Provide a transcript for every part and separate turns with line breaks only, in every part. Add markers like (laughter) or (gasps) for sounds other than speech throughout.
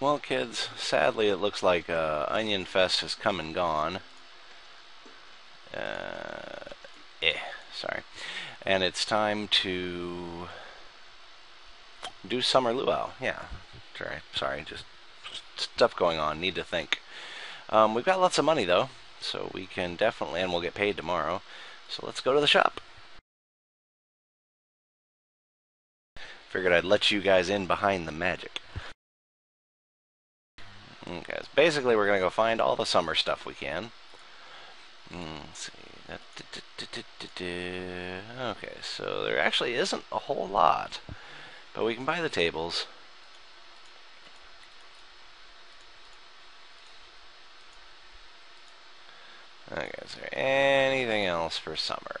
Well, kids, sadly it looks like uh, Onion Fest has come and gone. Uh, eh, sorry. And it's time to do Summer Luau. Yeah, sorry, sorry, just stuff going on. Need to think. Um, we've got lots of money though, so we can definitely, and we'll get paid tomorrow. So let's go to the shop. Figured I'd let you guys in behind the magic. Okay, so basically we're going to go find all the summer stuff we can. Mm, let's see. Okay, so there actually isn't a whole lot, but we can buy the tables. Okay, is there anything else for summer?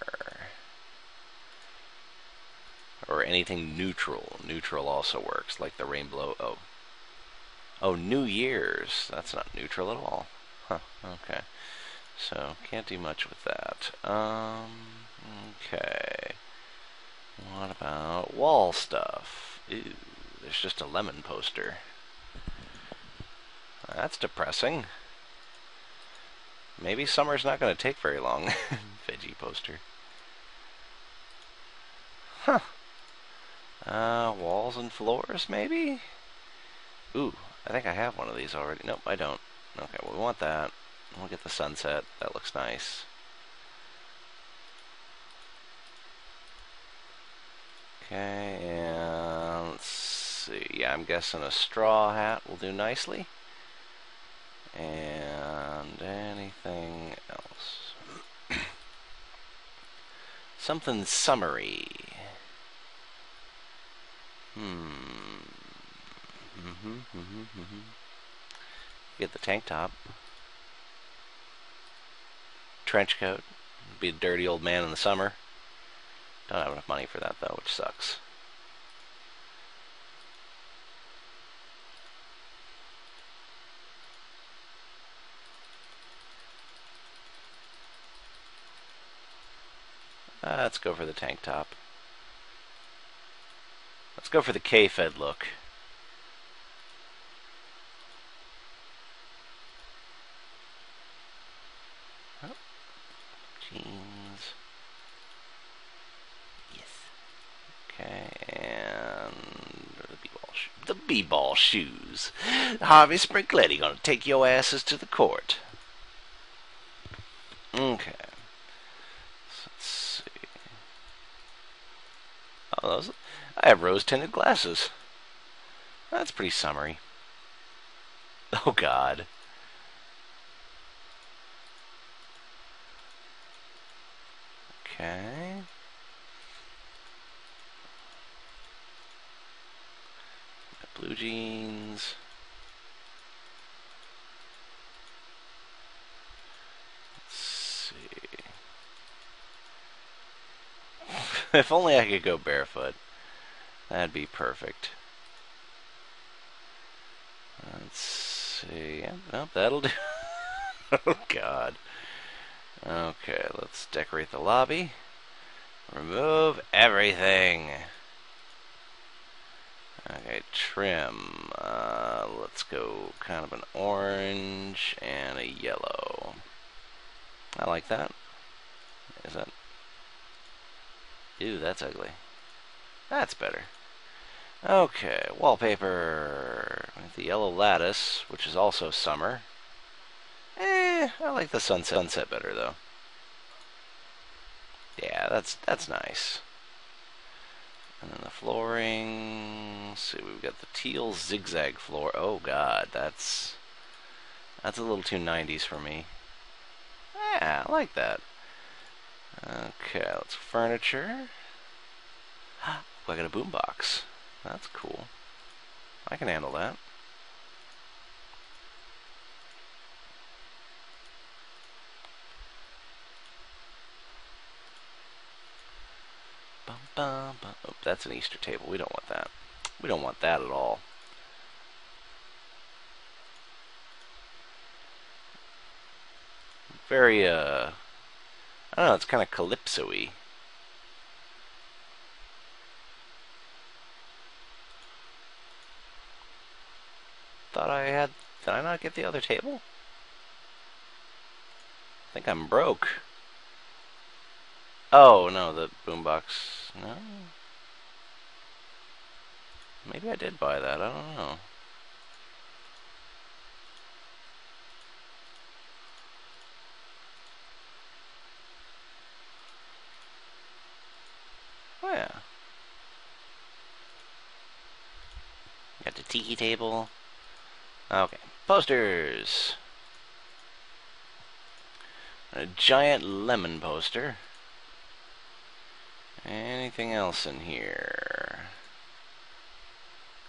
Or anything neutral? Neutral also works, like the rainbow. Oh. Oh, New Year's. That's not neutral at all. Huh, okay. So, can't do much with that. Um, okay. What about wall stuff? Ooh, there's just a lemon poster. That's depressing. Maybe summer's not going to take very long. (laughs) Veggie poster. Huh. Uh, walls and floors, maybe? Ooh, I think I have one of these already. Nope, I don't. Okay, well, we want that. We'll get the sunset. That looks nice. Okay, and let's see. Yeah, I'm guessing a straw hat will do nicely. And anything else? (clears throat) Something summery. Hmm. Mm-hmm, mm-hmm, mm-hmm. Get the tank top. Trench coat. Be a dirty old man in the summer. Don't have enough money for that though, which sucks. Uh, let's go for the tank top. Let's go for the K-Fed look. Oh, jeans. Yes. Okay, and the b-ball, the b-ball shoes. Harvey Sprinkletti gonna take your asses to the court. Okay. let's see. Oh, those. I have rose tinted glasses. That's pretty summery. Oh, God. Okay. Blue jeans. Let's see. (laughs) if only I could go barefoot. That'd be perfect. Let's see. Well, that'll do. (laughs) oh, God. Okay, let's decorate the lobby. Remove everything. Okay, trim. Uh, let's go kind of an orange and a yellow. I like that. Is that? Ew, that's ugly. That's better. Okay, wallpaper. The yellow lattice, which is also summer. I like the sunset, sunset better though. Yeah, that's that's nice. And then the flooring. Let's see, we've got the teal zigzag floor. Oh god, that's that's a little too 90s for me. Yeah, I like that. Okay, let's furniture. (gasps) I got a boombox. That's cool. I can handle that. Bum, bum. Oh, that's an Easter table. We don't want that. We don't want that at all. Very, uh, I don't know, it's kind of calypso-y. thought I had. Did I not get the other table? I think I'm broke. Oh, no, the boombox. No. Maybe I did buy that. I don't know. Oh, yeah. Got the tiki table. Okay. Posters. A giant lemon poster. Anything else in here?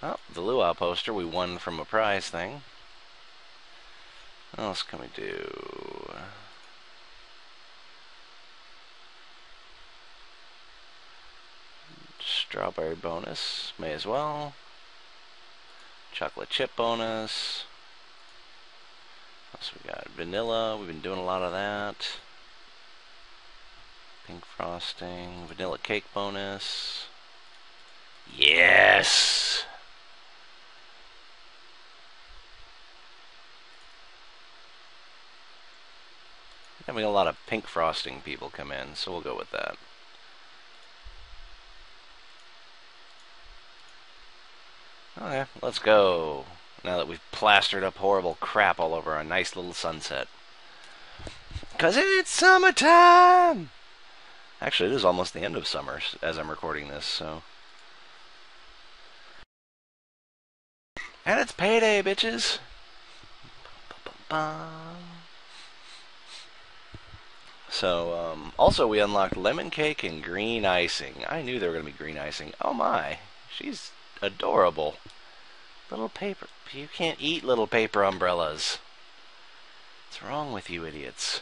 Oh, the luau poster we won from a prize thing. What else can we do? Strawberry bonus, may as well. Chocolate chip bonus. What else we got? Vanilla, we've been doing a lot of that. Pink frosting, vanilla cake bonus. Yes! Having a lot of pink frosting people come in, so we'll go with that. Okay, let's go. Now that we've plastered up horrible crap all over our nice little sunset. Because it's summertime! Actually, it is almost the end of summer as I'm recording this, so. And it's payday, bitches! So, um, also we unlocked lemon cake and green icing. I knew there were going to be green icing. Oh my, she's adorable. Little paper. You can't eat little paper umbrellas. What's wrong with you idiots?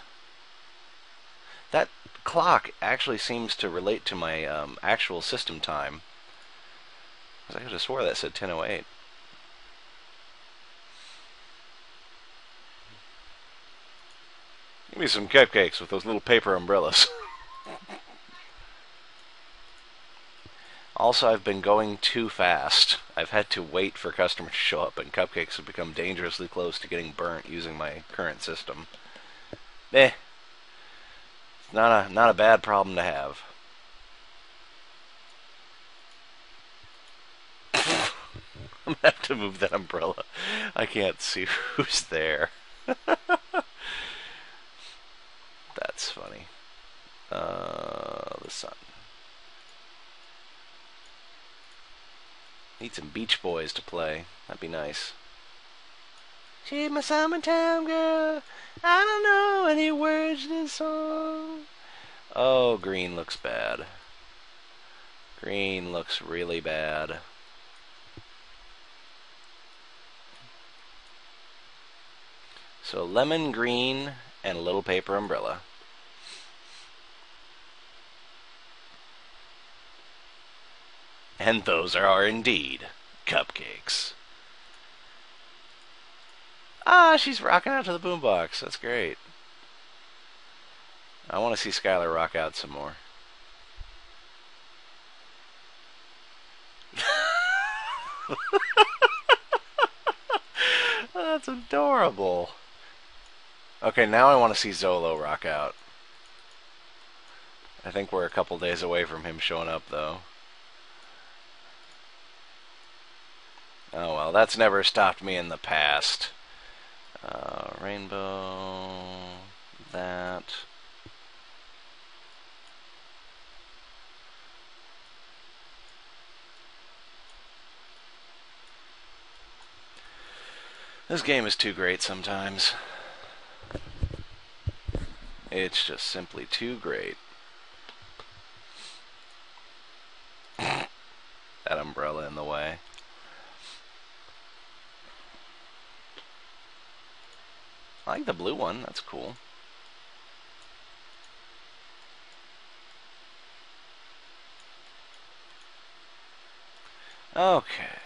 That clock actually seems to relate to my um, actual system time. I could have swore that said 1008. Give me some cupcakes with those little paper umbrellas. (laughs) Also, I've been going too fast. I've had to wait for customers to show up, and cupcakes have become dangerously close to getting burnt using my current system. Eh. Not a, not a bad problem to have. (laughs) I'm gonna have to move that umbrella. I can't see who's there. (laughs) That's funny. Uh, the sun. Need some Beach Boys to play. That'd be nice. She's my summertime girl. I don't know any words to this song. Oh, green looks bad. Green looks really bad. So lemon, green, and a little paper umbrella. And those are indeed cupcakes. Ah, she's rocking out to the boombox. That's great. I want to see Skyler rock out some more. (laughs) That's adorable. Okay, now I want to see Xolo rock out. I think we're a couple days away from him showing up, though. Oh well, that's never stopped me in the past. Uh, rainbow, that. This game is too great sometimes. It's just simply too great. (coughs) that umbrella in the way. I like the blue one. That's cool. Okay.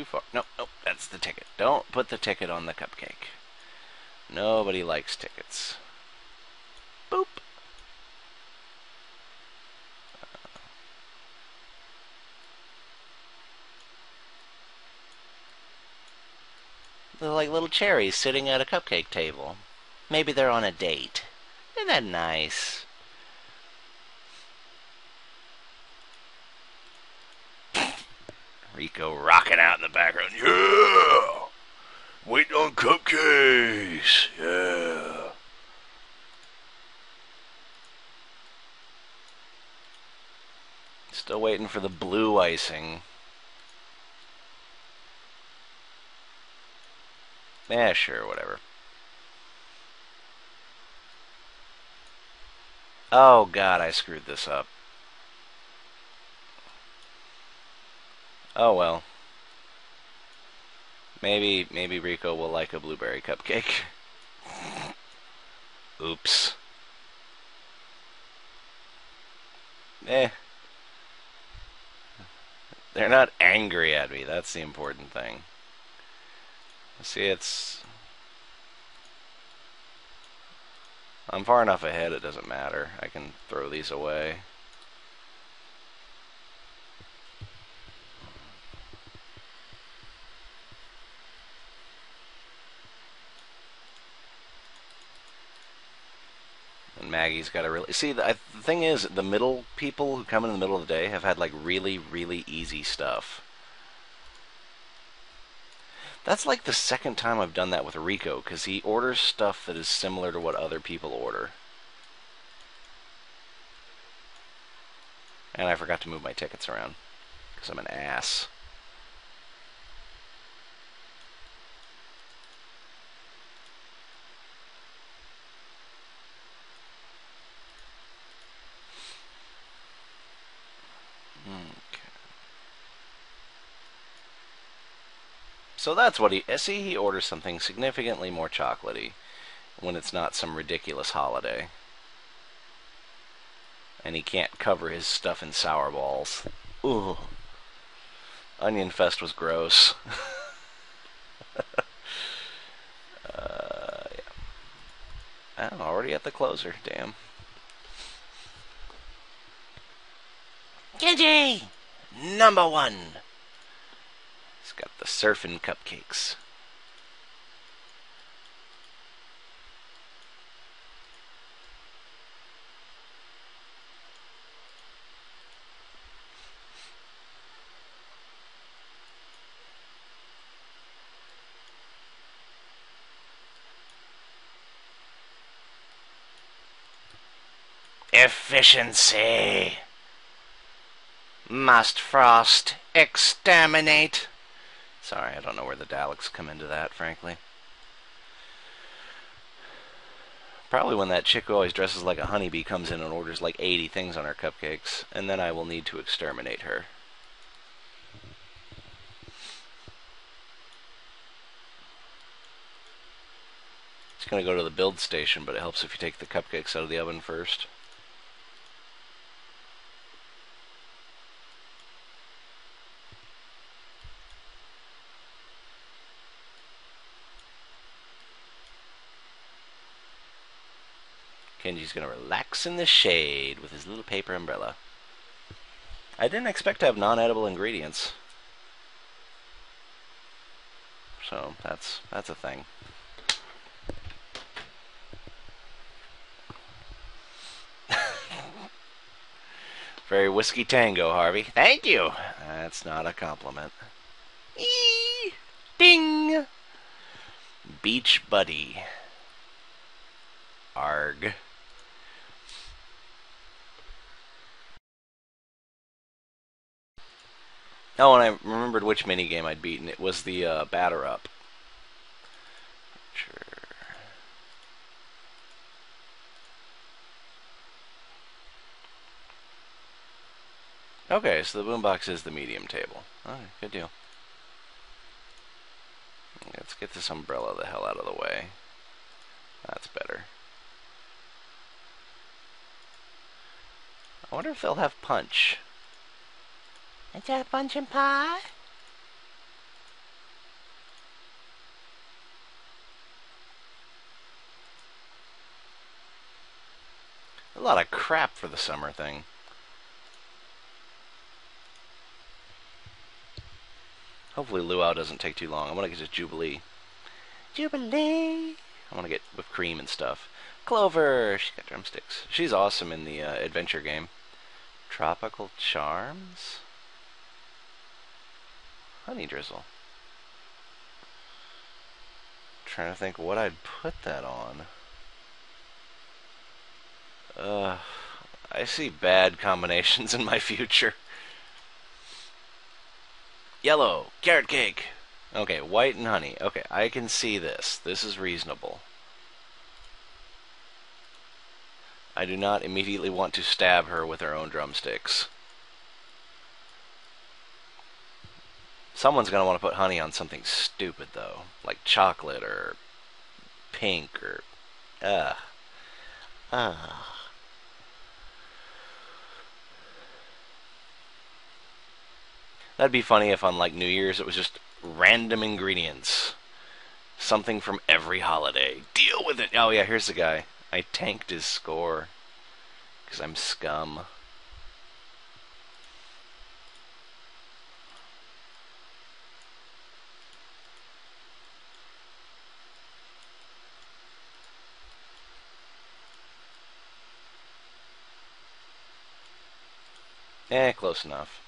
too far. No, oh, that's the ticket. Don't put the ticket on the cupcake. Nobody likes tickets. Boop. Uh. They're like little cherries sitting at a cupcake table. Maybe they're on a date. Isn't that nice? Rico rocking out in the background. Yeah! Waiting on cupcakes. Yeah. Still waiting for the blue icing. Yeah, sure, whatever. Oh god, I screwed this up. Oh well. Maybe, maybe Rico will like a blueberry cupcake. (laughs) Oops. Eh. They're not angry at me, that's the important thing. See, it's... I'm far enough ahead, it doesn't matter. I can throw these away. Maggie's got a really... See, the, the thing is, the middle people who come in the middle of the day have had, like, really, really easy stuff. That's like the second time I've done that with Rico, because he orders stuff that is similar to what other people order. And I forgot to move my tickets around, because I'm an ass. So that's what he see. He orders something significantly more chocolatey when it's not some ridiculous holiday, and he can't cover his stuff in sour balls. Ooh, Onion Fest was gross. (laughs) uh, yeah. I'm already at the closer. Damn. Kenji, number one got the surfing cupcakes. Efficiency. Must frost exterminate. Sorry, I don't know where the Daleks come into that, frankly. Probably when that chick who always dresses like a honeybee comes in and orders like 80 things on her cupcakes, and then I will need to exterminate her. It's going to go to the build station, but it helps if you take the cupcakes out of the oven first. Kenji's gonna relax in the shade with his little paper umbrella. I didn't expect to have non-edible ingredients. So that's that's a thing. (laughs) Very whiskey tango, Harvey. Thank you. That's not a compliment. Eee! Ding! Beach buddy. Arg. Oh, and I remembered which minigame I'd beaten. It was the uh, batter up. Sure. Okay, so the boombox is the medium table. Alright, good deal. Let's get this umbrella the hell out of the way. That's better. I wonder if they'll have punch. Is that and pie? A lot of crap for the summer thing. Hopefully Luau doesn't take too long. I'm gonna get to Jubilee. Jubilee. I want to get whipped cream and stuff. Clover. she's got drumsticks. She's awesome in the uh, adventure game. Tropical Charms. Honey Drizzle. Trying to think what I'd put that on. Uh, I see bad combinations (laughs) in my future. Yellow, carrot cake. Okay, white and honey. Okay, I can see this. This is reasonable. I do not immediately want to stab her with her own drumsticks. Someone's going to want to put honey on something stupid, though. Like chocolate or pink or... Ugh. Ugh. That'd be funny if on like New Year's it was just random ingredients. Something from every holiday. Deal with it! Oh yeah, here's the guy. I tanked his score. Because I'm scum. Eh, close enough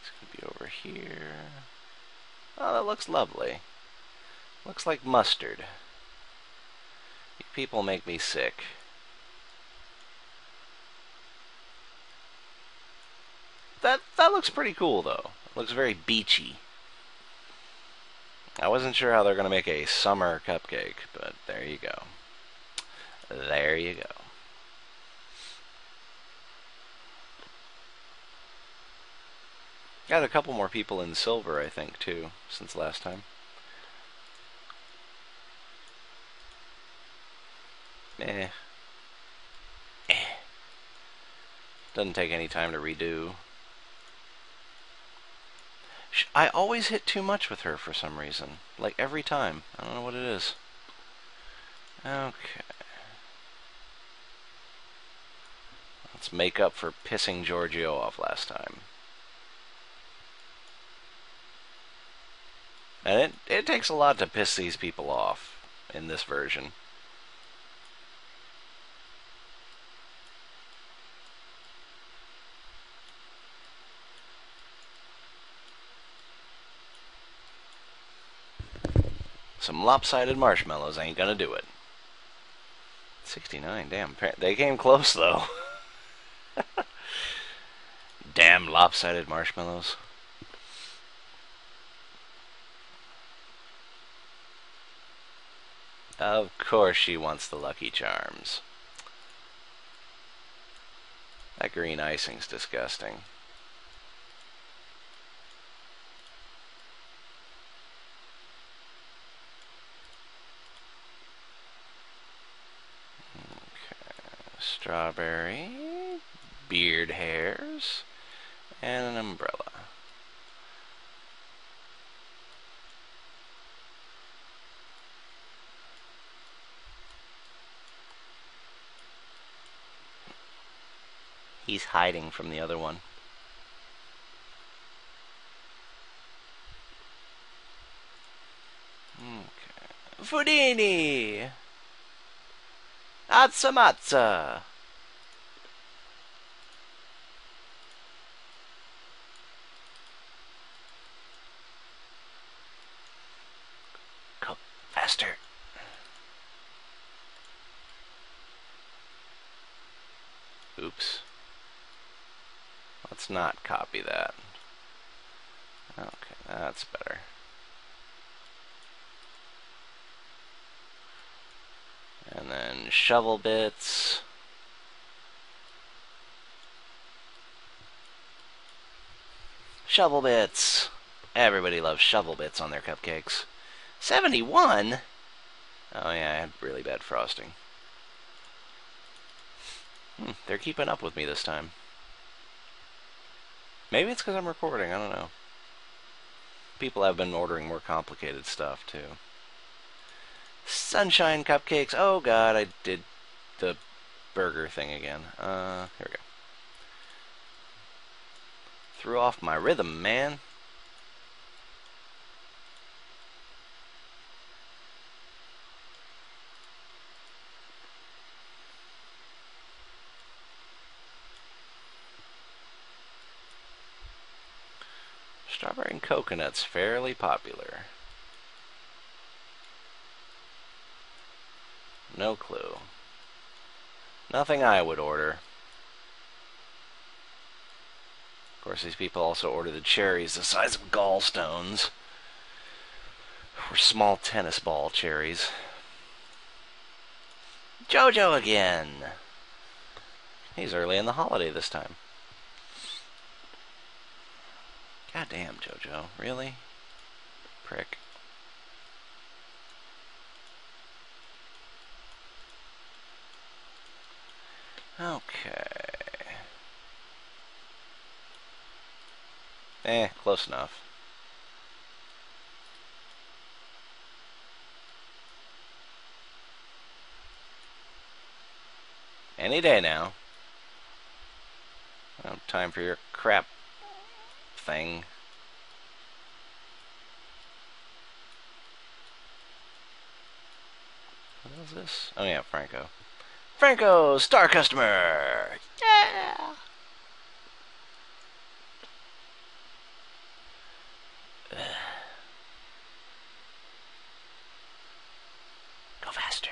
This could be over here. Oh, that looks lovely. Looks like mustard. You people make me sick. That that looks pretty cool though. It looks very beachy. I wasn't sure how they're going to make a summer cupcake, but there you go. There you go. Got a couple more people in silver, I think, too, since last time. Eh. Eh. Doesn't take any time to redo. I always hit too much with her for some reason. Like every time. I don't know what it is. Okay. Let's make up for pissing Giorgio off last time. And it, it takes a lot to piss these people off in this version. Some lopsided marshmallows ain't gonna do it. 69, damn. They came close, though. (laughs) damn lopsided marshmallows. Of course she wants the Lucky Charms. That green icing's disgusting. Okay. Strawberry, beard hairs, and an umbrella. He's hiding from the other one. Okay. Foodini! Atsamazza! Go faster. Oops. Let's not copy that. Okay, that's better. And then shovel bits. Shovel bits. Everybody loves shovel bits on their cupcakes. 71? Oh yeah, I had really bad frosting. Hmm, they're keeping up with me this time. Maybe it's because I'm recording, I don't know. People have been ordering more complicated stuff, too. Sunshine cupcakes. Oh god, I did the burger thing again. Uh, here we go. Threw off my rhythm, man. Strawberry and coconut's fairly popular. No clue. Nothing I would order. Of course, these people also order the cherries the size of gallstones. Or small tennis ball cherries. Jojo again! He's early in the holiday this time. God damn, Jojo. Really? Prick. Okay. Eh, close enough. Any day now. Time for your crap thing. What is this? Oh yeah, Franco. Franco, star customer! Yeah! Go faster.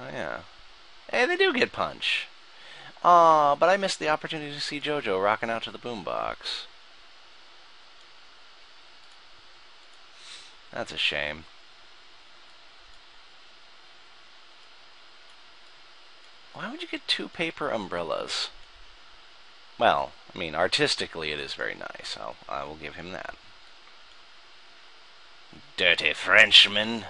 Oh yeah. Hey, they do get punch. Aw, but I missed the opportunity to see JoJo rocking out to the boombox. That's a shame. Why would you get two paper umbrellas? Well, I mean, artistically it is very nice. I'll, I will give him that. Dirty Frenchman.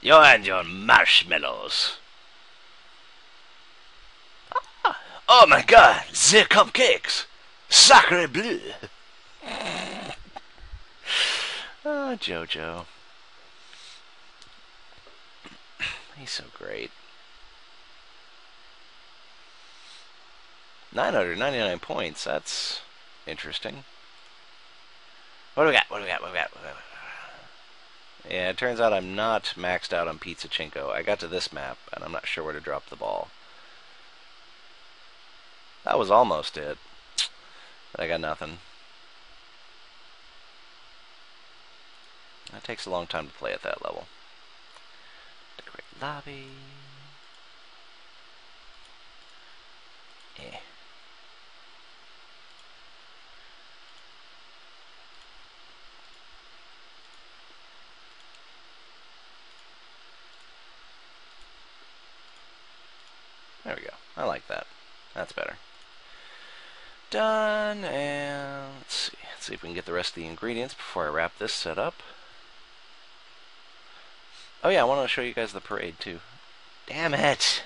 You and your marshmallows. Ah, oh my god, the cupcakes. Sacre bleu. (laughs) ah, Jojo. He's so great. 999 points. That's interesting. What do we got? What do we got? What do we got? What do we got? Yeah, it turns out I'm not maxed out on Pizza Chinko. I got to this map, and I'm not sure where to drop the ball. That was almost it. But I got nothing. That takes a long time to play at that level. Decorate lobby. Yeah. There we go. I like that. That's better. Done, and let's see. Let's see if we can get the rest of the ingredients before I wrap this set up. Oh yeah, I want to show you guys the parade too. Damn it!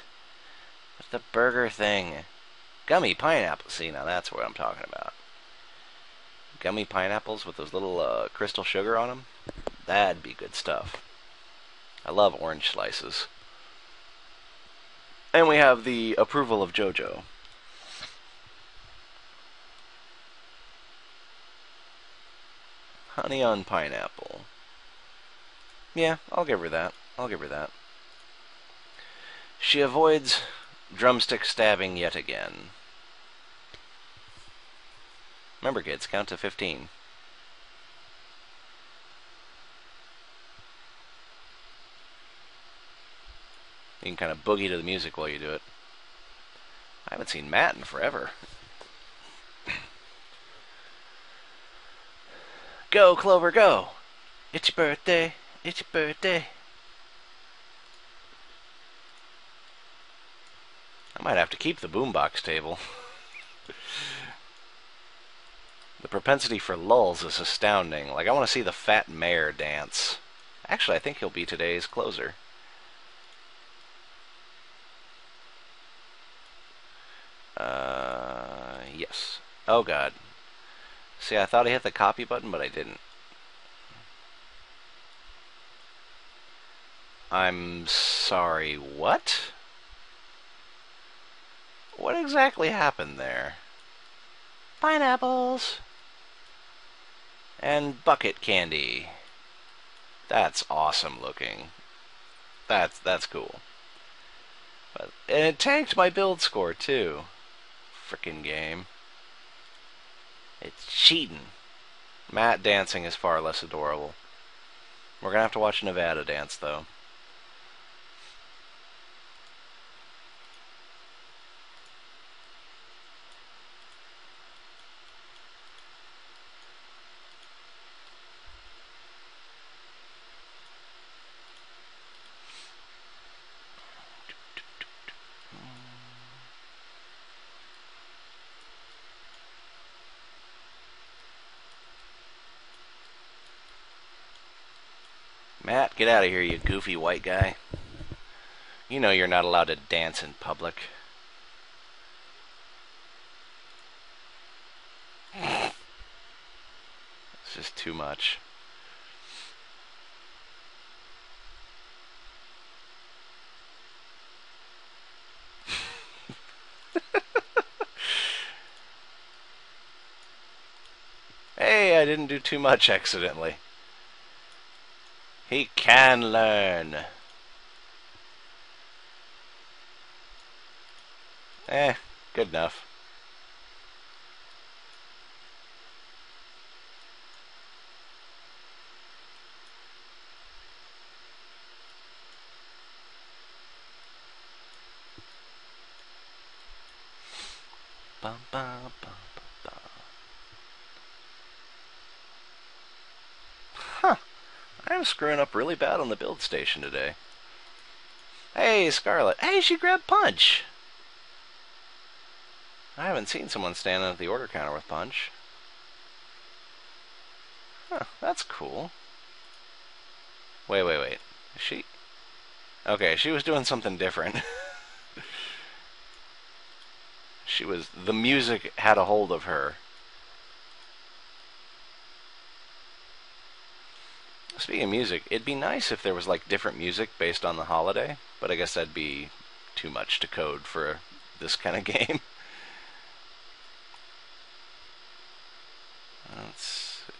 What's the burger thing? Gummy pineapple. See, now that's what I'm talking about. Gummy pineapples with those little uh, crystal sugar on them. That'd be good stuff. I love orange slices. And we have the approval of JoJo. Honey on pineapple. Yeah, I'll give her that. I'll give her that. She avoids drumstick stabbing yet again. Remember, kids, count to 15. You can kind of boogie to the music while you do it. I haven't seen Matt in forever. go, Clover, go! It's your birthday. It's your birthday. I might have to keep the boombox table. the propensity for lulls is astounding. Like, I want to see the fat mayor dance. Actually, I think he'll be today's closer. Uh, yes. Oh god. See, I thought I hit the copy button, but I didn't. I'm sorry, what? What exactly happened there? Pineapples! And bucket candy. That's awesome looking. That's that's cool. But and it tanked my build score too. frickin' game. It's cheating. Matt dancing is far less adorable. We're gonna have to watch Nevada dance, though. Matt, get out of here, you goofy white guy. You know you're not allowed to dance in public. It's just too much. (laughs) hey, I didn't do too much accidentally. He can learn. Eh, good enough. Bum, bum, bum, huh. I'm screwing up really bad on the build station today. Hey, Scarlett. Hey, she grabbed Punch. I haven't seen someone standing at the order counter with Punch. Huh, that's cool. Wait, wait, wait. Is she... Okay, she was doing something different. (laughs) she was... The music had a hold of her. Speaking of music, it'd be nice if there was like different music based on the holiday, but I guess that'd be too much to code for this kind of (laughs) game. Let's see.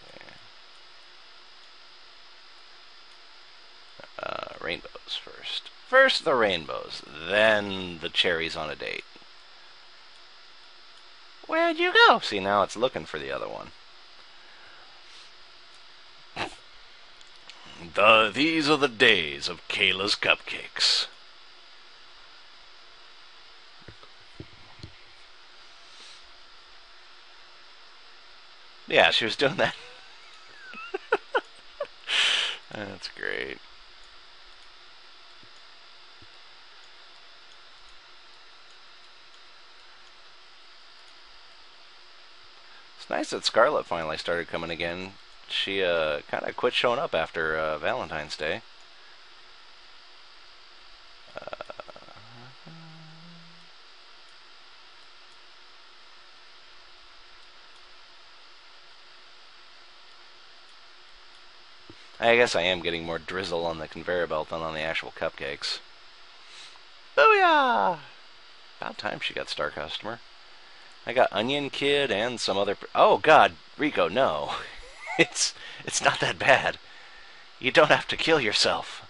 Uh, rainbows first. First the rainbows, then the cherries on a date. Where'd you go? See, now it's looking for the other one. The, uh, these are the days of Kayla's cupcakes. Yeah, she was doing that. (laughs) That's great. It's nice that Scarlett finally started coming again she uh, kind of quit showing up after uh, Valentine's Day. Uh, I guess I am getting more drizzle on the conveyor belt than on the actual cupcakes. Booyah! About time she got Star Customer. I got Onion Kid and some other. oh God, Rico, no. (laughs) (laughs) it's it's not that bad. You don't have to kill yourself.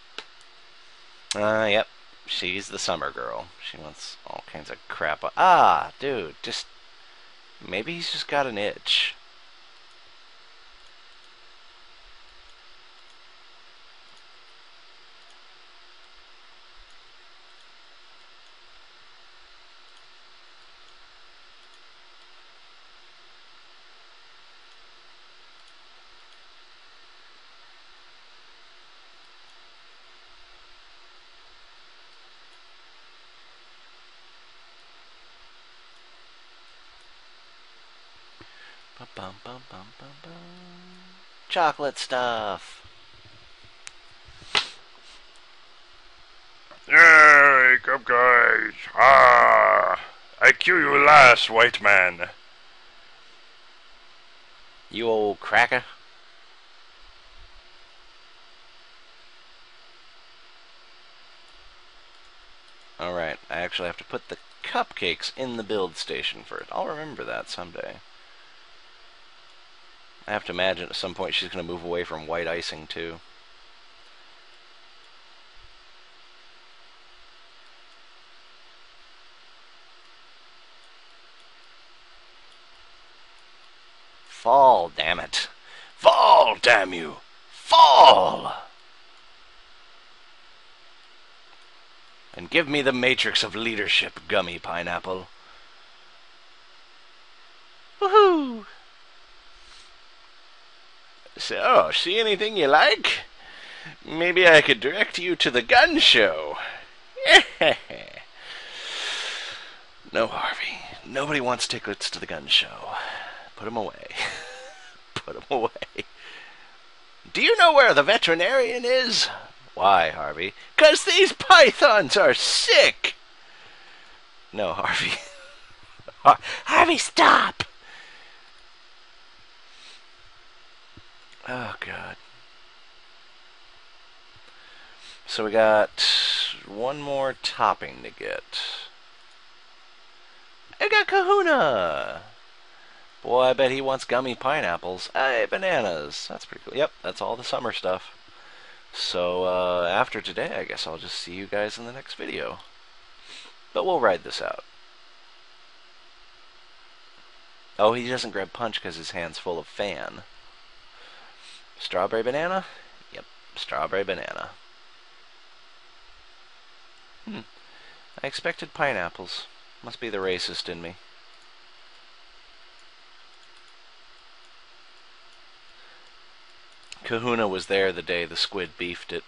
Uh, yep. She's the summer girl. She wants all kinds of crap. Ah, dude, just maybe he's just got an itch. Bum, bum, bum, bum, bum. Chocolate stuff.
Hey, come guys. Ah, I kill you last, white man.
You old cracker. Alright, I actually have to put the cupcakes in the build station for it. I'll remember that someday. I have to imagine at some point she's going to move away from white icing too. Fall, damn it. Fall, damn you. Fall! And give me the matrix of leadership, gummy pineapple. So, see anything you like? Maybe I could direct you to the gun show. (laughs) no, Harvey. Nobody wants tickets to the gun show. Put 'em away. (laughs) Put 'em away. Do you know where the veterinarian is? Why, Harvey? 'Cause these pythons are sick! No, Harvey. (laughs) Harvey, stop! Oh, God. So we got one more topping to get. I got Kahuna! Boy, I bet he wants gummy pineapples. Hey, bananas. That's pretty cool. Yep, that's all the summer stuff. So, uh, after today, I guess I'll just see you guys in the next video. But we'll ride this out. Oh, he doesn't grab punch because his hand's full of fan. Strawberry banana? Yep, strawberry banana. Hmm. I expected pineapples. Must be the racist in me. Kahuna was there the day the squid beefed it.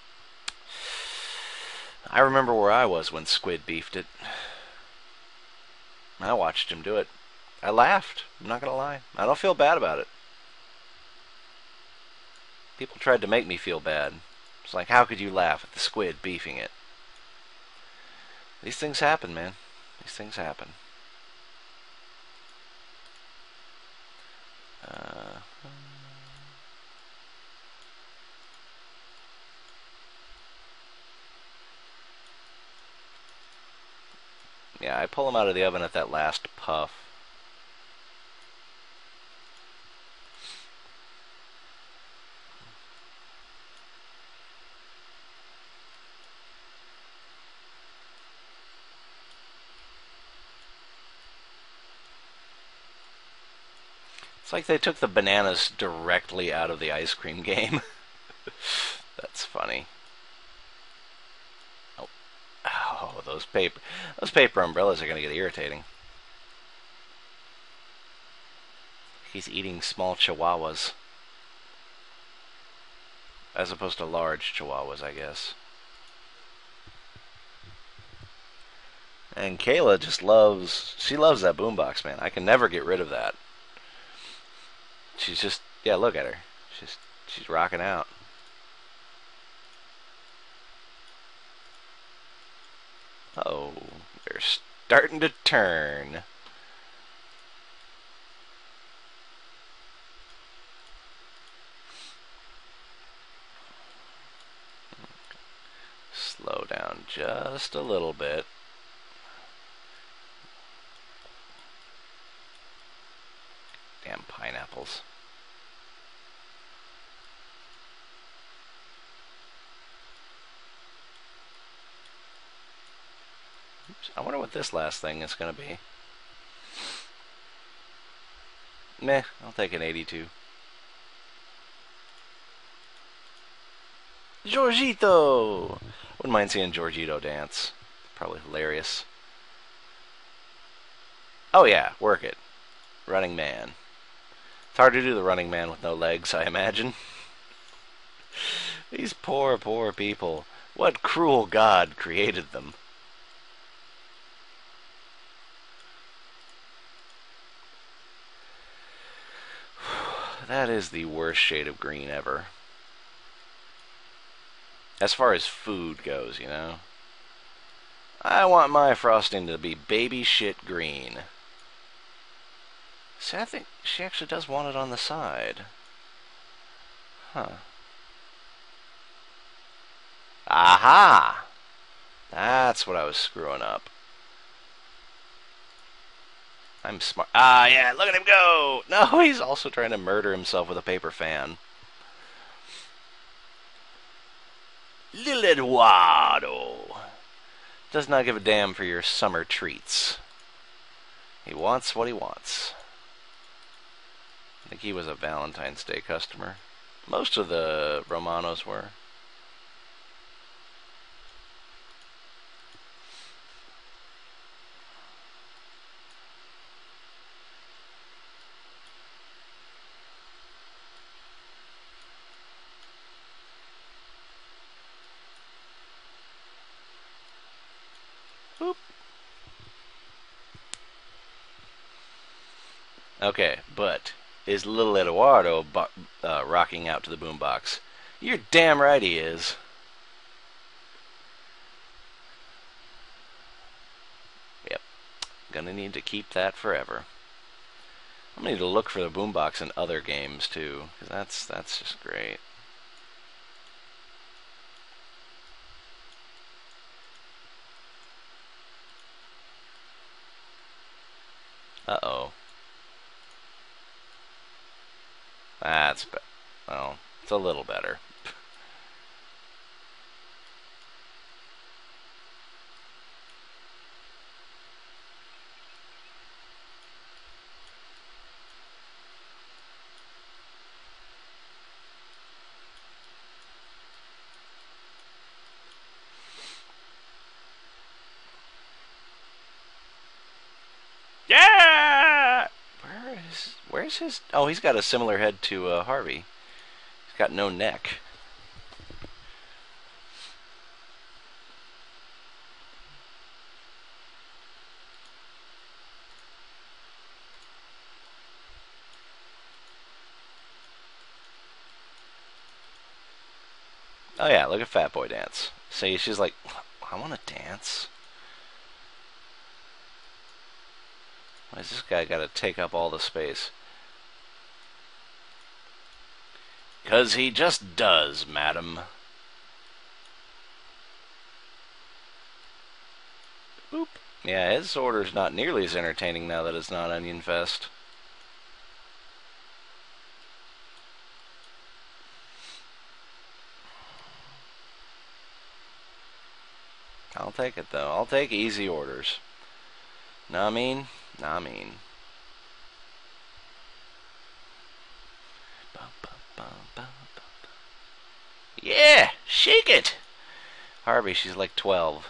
I remember where I was when squid beefed it. I watched him do it. I laughed. I'm not going to lie. I don't feel bad about it. People tried to make me feel bad. It's like, how could you laugh at the squid beefing it? These things happen, man. These things happen. Uh, yeah, I pull them out of the oven at that last puff. Like they took the bananas directly out of the ice cream game. (laughs) That's funny. Oh. oh, those paper those paper umbrellas are going to get irritating. He's eating small chihuahuas. As opposed to large chihuahuas, I guess. And Kayla just loves, she loves that boombox, man. I can never get rid of that. She's just, yeah, look at her. She's, she's rocking out. Oh, they're starting to turn. Slow down just a little bit. Damn pineapples. I wonder what this last thing is going to be. Meh, I'll take an 82. Georgito! Wouldn't mind seeing Georgito dance. Probably hilarious. Oh yeah, work it. Running man. It's hard to do the running man with no legs, I imagine. (laughs) These poor, poor people. What cruel God created them? That is the worst shade of green ever. As far as food goes, you know. I want my frosting to be baby shit green. See, I think she actually does want it on the side. Huh. Aha! That's what I was screwing up. I'm smart. Ah, yeah, look at him go! (laughs) No, he's also trying to murder himself with a paper fan. Lil Edoardo does not give a damn for your summer treats. He wants what he wants. I think he was a Valentine's Day customer. Most of the Romanos were. Okay, but is little Edoardo uh, rocking out to the boombox? You're damn right he is. Yep, gonna need to keep that forever. I'm gonna need to look for the boombox in other games too, because that's that's just great. Uh oh. That's, well, it's a little better. Where's his... Oh, he's got a similar head to uh, Harvey. He's got no neck. Oh yeah, look at Fat Boy dance. See, she's like, I want to dance. Why has this guy got to take up all the space? Because he just does, madam. Oop. Yeah, his order's not nearly as entertaining now that it's not Onion Fest. I'll take it though. I'll take easy orders. Know I mean? Know I mean. Yeah, shake it. Harvey, she's like 12.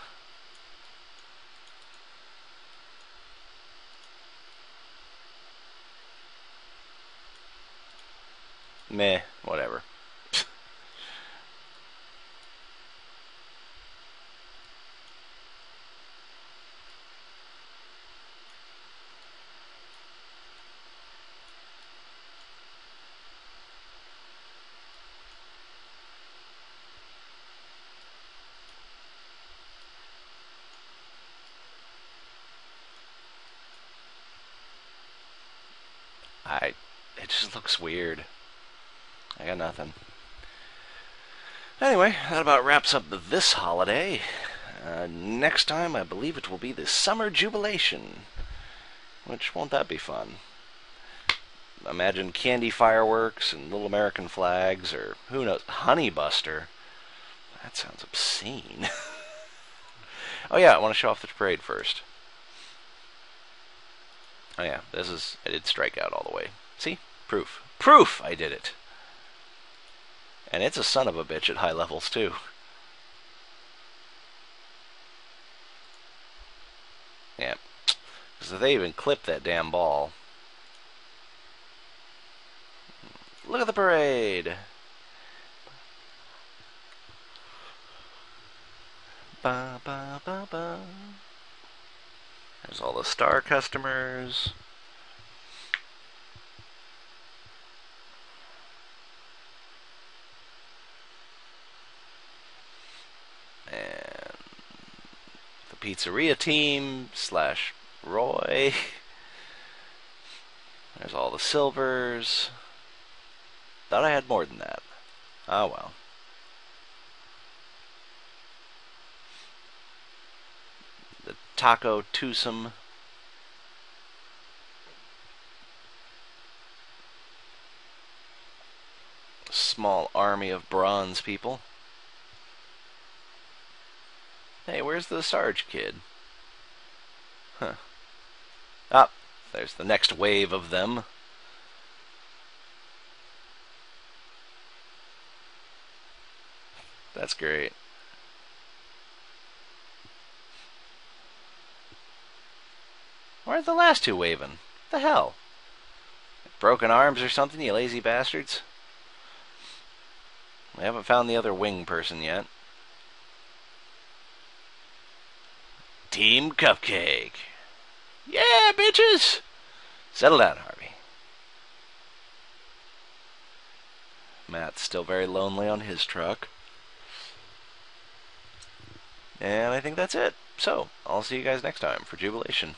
Meh, whatever. I, it just looks weird. I got nothing. Anyway, that about wraps up this holiday. Uh, next time, I believe it will be the Summer Jubilation. Which, won't that be fun? Imagine candy fireworks and little American flags, or who knows, Honey Buster. That sounds obscene. (laughs) oh yeah, I want to show off the parade first. Oh yeah, this is, I did strike out all the way. See? Proof. Proof I did it! And it's a son of a bitch at high levels too. Yeah. Because if they even clip that damn ball. Look at the parade! Ba ba ba ba. There's all the star customers. And the pizzeria team slash Roy. There's all the silvers. Thought I had more than that. Oh well. taco twosome. Small army of bronze people. Hey, where's the Sarge kid? Huh. Up. Ah, there's the next wave of them. That's great. Why are the last two waving? the hell? Broken arms or something, you lazy bastards? We haven't found the other wing person yet. Team Cupcake. Yeah, bitches! Settle down, Harvey. Matt's still very lonely on his truck. And I think that's it. So, I'll see you guys next time for Jubilation.